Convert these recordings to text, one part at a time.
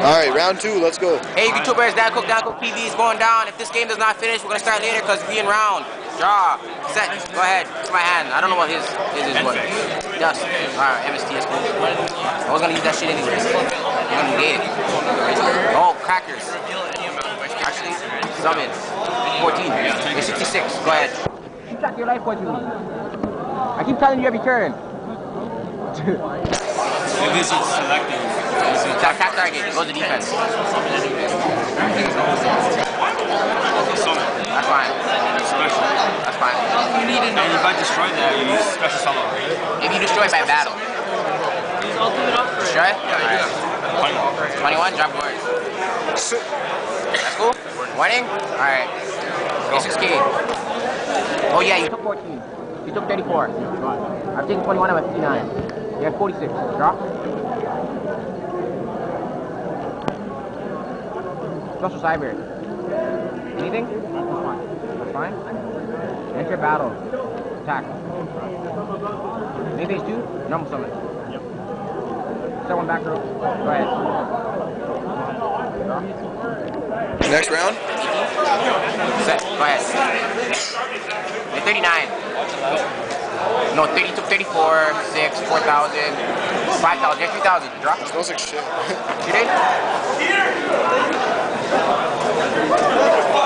All right, round two. Let's go. Hey, YouTubers, Dan Cook, Dan Cook TV is going down. If this game does not finish, we're gonna start later because we in round. Draw. Set. Go ahead. It's my hand. I don't know what his his is. What? Dust. Alright, MST is cool. I was gonna use that shit anyways. I'm gonna negate it. Oh, crackers. Actually, summon. 14. You're 66. Go ahead. Keep track of your life points with me. I keep telling you every turn. If this is selecting, this is Attack, attack target. It goes to defense. That's fine. That's fine. And if I destroy that, you use special summon, right? If you destroy by battle. Destroy? Alright. 21, drop board. That's cool? Warning? Alright. Get 6k. Oh yeah, you took 14. You took 34. I'm taking 21, I'm at 59. You have 46. Drop. Special cyber. Anything? That's fine. Enter battle. Attack. Main phase 2, normal summon. Yep. Set one back row. Go ahead. Next round. Set. Go ahead. You're 39. No, 30 took 34, 6, 4,000, 5,000, 3,000. Drop. Smells like shit. You did?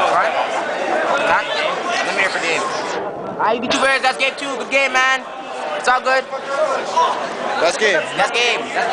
Alright. Attack. Limiter for game. Alright, you YouTubers, that's game two. Good game, man. It's all good. That's game. That's game. That's